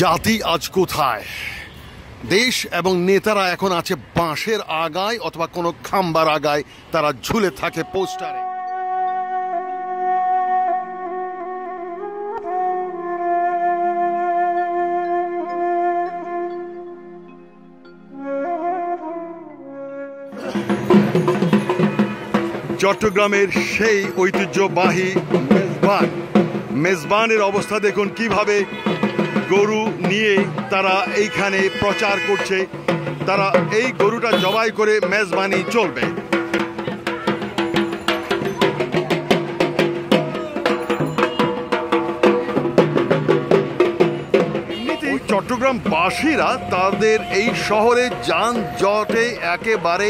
জাতি আজ কোথায়? দেশ এবং নেতারা এখন আছে বাঁশের আগায় অথবা কোনো খাম্বার আগায়। তারা ঝুলে থাকে পোস্টারে। চট্টগ্রামের সেই ঐতিহ্যবাহী মেজবান। মেজবানের অবস্থা দেখুন কীভাবে গরু নিয়ে তারা এইখানে প্রচার করছে। তারা এই গরুটা জবাই করে মেজবানি চলবে। চট্টগ্রামবাসীরা তাদের এই শহরে যানজটে একেবারে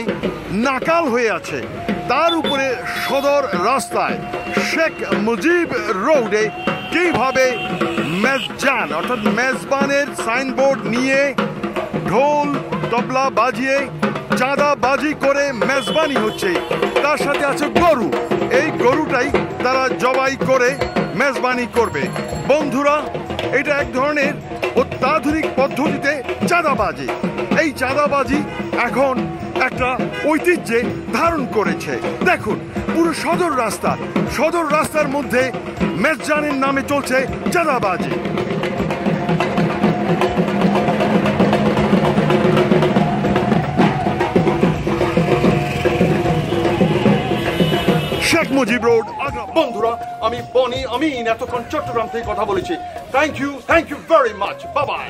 নাকাল হয়ে আছে। তার উপরে সদর রাস্তায় শেখ মুজিব রোডে কীভাবে মেজজান, অর্থাৎ মেজবানের সাইনবোর্ড নিয়ে ঢোল, তবলা বাজিয়ে চাঁদা বাজি করে মেজবানি হচ্ছে, তার সাথে আছে গরু। এই গরুটাই তারা জবাই করে মেজবানি করবে। বন্ধুরা, এটা এক ধরনের অত্যাধুনিক পদ্ধতিতে চাঁদাবাজি। এই চাঁদাবাজি এখন একটা ঐতিহ্যে ধারণ করেছে। দেখুন, পুরো সদর রাস্তা, সদর রাস্তার মধ্যে মেজজানের নামে চলছে চাঁদাবাজি। শেখ মুজিব রোড, আগ্রা। বন্ধুরা, আমি বনি আমিন, এতক্ষণ চট্টগ্রাম থেকে কথা বলেছি। Thank you thank you very much Babai